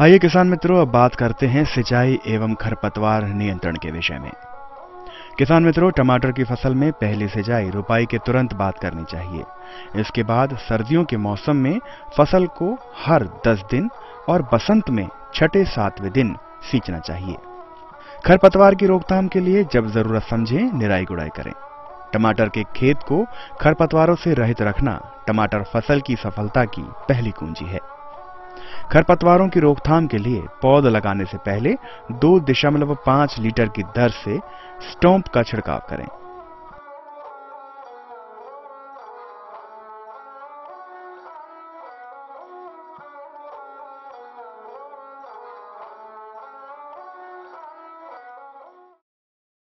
आइए किसान मित्रों, अब बात करते हैं सिंचाई एवं खरपतवार नियंत्रण के विषय में। किसान मित्रों, टमाटर की फ़सल में पहली सिंचाई रुपाई के तुरंत बाद करनी चाहिए। इसके बाद सर्दियों के मौसम में फ़सल को हर 10 दिन और बसंत में छठे सातवें दिन सींचना चाहिए। खरपतवार की रोकथाम के लिए जब ज़रूरत समझे, निराई गुड़ाई करें। टमाटर के खेत को खरपतवारों से रहित रखना टमाटर फ़सल की सफलता की पहली कुंजी है। खरपतवारों की रोकथाम के लिए पौध लगाने से पहले दो दशमलव पाँच लीटर की दर से स्टोम्प का छिड़काव करें।